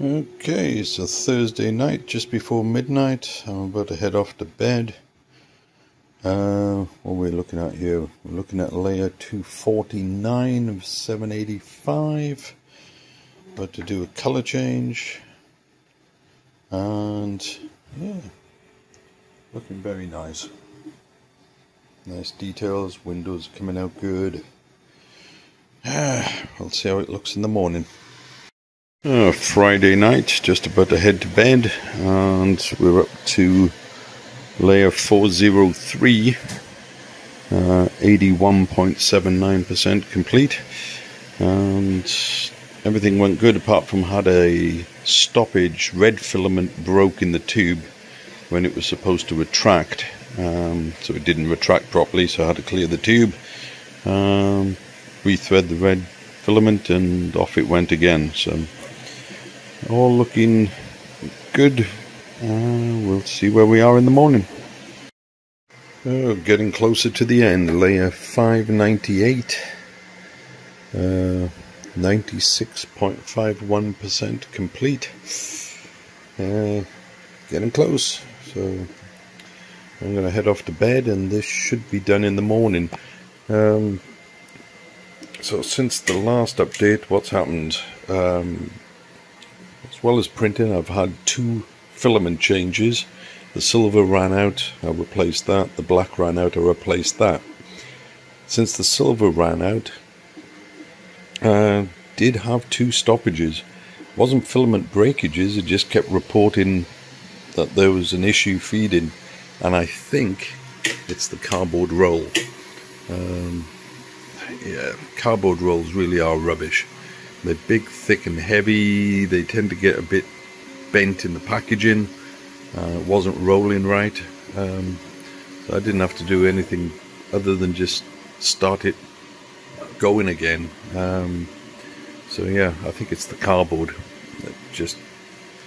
Okay, it's a Thursday night just before midnight. I'm about to head off to bed. Uh, what are we looking at here? We're looking at layer 249 of 785. About to do a color change. And yeah, looking very nice. Nice details, windows coming out good. Ah, we'll see how it looks in the morning. Uh, Friday night, just about to head to bed, and we're up to layer 403, uh, 81.79% complete, and everything went good apart from had a stoppage, red filament broke in the tube when it was supposed to retract, um, so it didn't retract properly, so I had to clear the tube, um, rethread the red filament, and off it went again. So all looking good. Uh, we'll see where we are in the morning. Oh, getting closer to the end. Layer 598. Uh, 96.51% complete. Uh, getting close. So I'm going to head off to bed and this should be done in the morning. Um, so since the last update, what's happened? Um, as well as printing, I've had two filament changes. The silver ran out, I replaced that. The black ran out, I replaced that. Since the silver ran out, uh, did have two stoppages. wasn't filament breakages, it just kept reporting that there was an issue feeding. And I think it's the cardboard roll. Um, yeah, cardboard rolls really are rubbish. They're big, thick and heavy. They tend to get a bit bent in the packaging. Uh, it wasn't rolling right. Um, so I didn't have to do anything other than just start it going again. Um, so yeah, I think it's the cardboard that just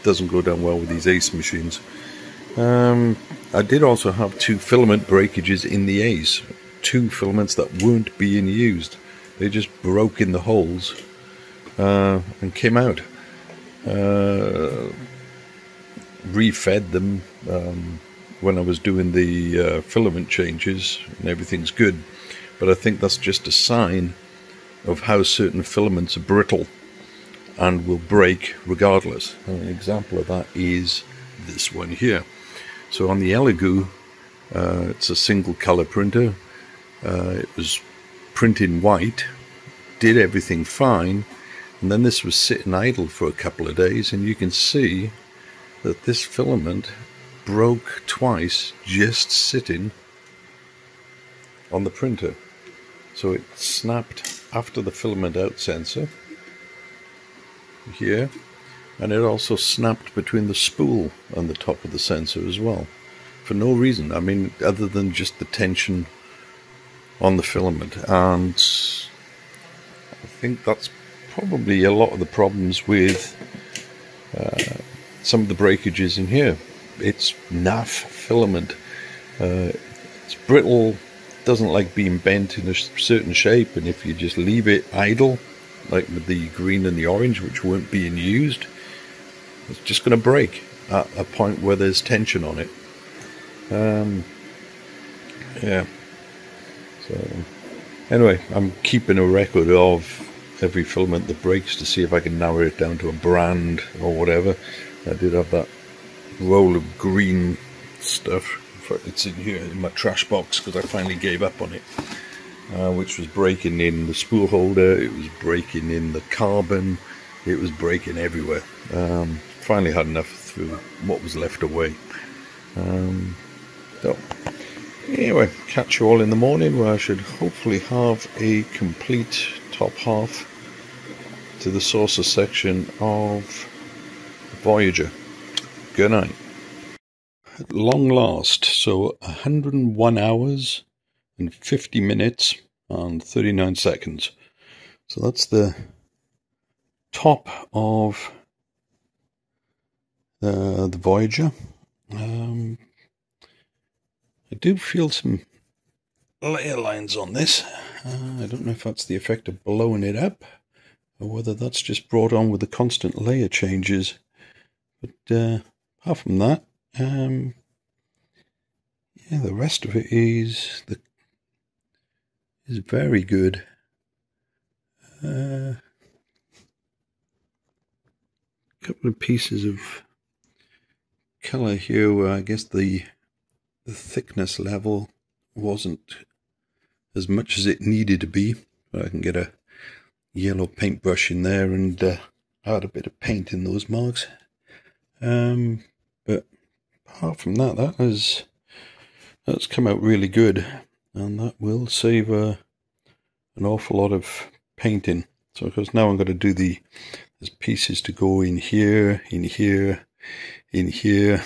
doesn't go down well with these Ace machines. Um, I did also have two filament breakages in the Ace. Two filaments that weren't being used. They just broke in the holes uh, and came out. Uh, refed them um, when I was doing the uh, filament changes, and everything's good. But I think that's just a sign of how certain filaments are brittle and will break regardless. And an example of that is this one here. So on the Elegoo, uh, it's a single color printer. Uh, it was printing white, did everything fine, and then this was sitting idle for a couple of days and you can see that this filament broke twice just sitting on the printer. So it snapped after the filament out sensor here and it also snapped between the spool and the top of the sensor as well for no reason I mean other than just the tension on the filament and I think that's probably a lot of the problems with uh, some of the breakages in here. It's NAF filament. Uh, it's brittle, doesn't like being bent in a certain shape, and if you just leave it idle, like with the green and the orange, which weren't being used, it's just going to break at a point where there's tension on it. Um, yeah. So, anyway, I'm keeping a record of every filament that breaks to see if I can narrow it down to a brand or whatever. I did have that roll of green stuff. It's in here in my trash box because I finally gave up on it. Uh, which was breaking in the spool holder, it was breaking in the carbon, it was breaking everywhere. Um, finally had enough through what was left away. Um, so, anyway, catch you all in the morning where I should hopefully have a complete top half to the saucer section of Voyager. Good night. Long last, so 101 hours and 50 minutes and 39 seconds. So that's the top of uh, the Voyager. Um, I do feel some layer lines on this. Uh, I don't know if that's the effect of blowing it up or whether that's just brought on with the constant layer changes But uh, apart from that, um, yeah, the rest of it is the is very good. Uh, couple of pieces of color here where I guess the the thickness level wasn't as much as it needed to be. I can get a yellow paintbrush in there and uh, add a bit of paint in those marks. Um, but apart from that, that has that's come out really good, and that will save uh, an awful lot of painting. So because now I'm going to do the there's pieces to go in here, in here, in here,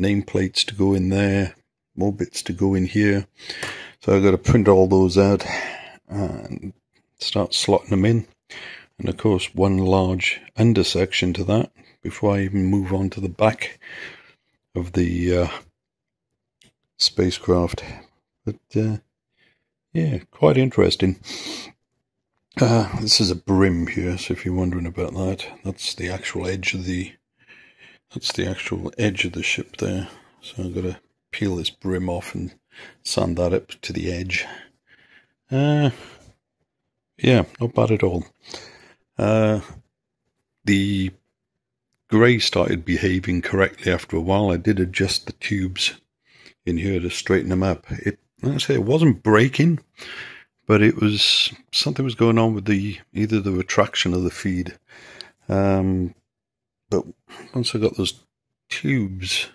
nameplates to go in there, more bits to go in here. So I've got to print all those out and start slotting them in. And of course, one large under section to that before I even move on to the back of the uh, spacecraft. But uh, yeah, quite interesting. Uh, this is a brim here, so if you're wondering about that, that's the actual edge of the that's the actual edge of the ship there. So I've got to peel this brim off and sand that up to the edge. Uh, yeah, not bad at all. Uh, the grey started behaving correctly after a while. I did adjust the tubes in here to straighten them up. It, like I say, it wasn't breaking, but it was something was going on with the either the retraction of the feed. Um, but once I got those tubes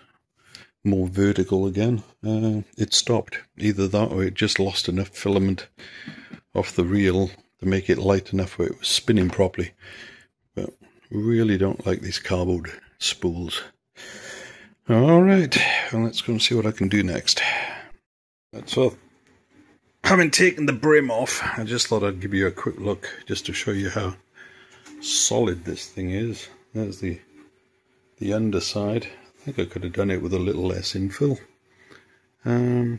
more vertical again, uh, it stopped. Either that or it just lost enough filament off the reel to make it light enough where it was spinning properly. But really don't like these cardboard spools. All right, well, let's go and see what I can do next. So, having taken the brim off, I just thought I'd give you a quick look just to show you how solid this thing is. There's the the underside. I think I could have done it with a little less infill. Um,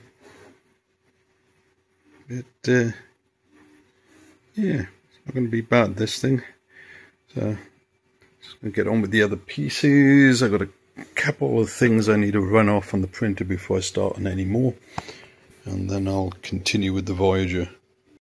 but uh, yeah, it's not going to be bad this thing. So just going to get on with the other pieces. I've got a couple of things I need to run off on the printer before I start on any more and then I'll continue with the Voyager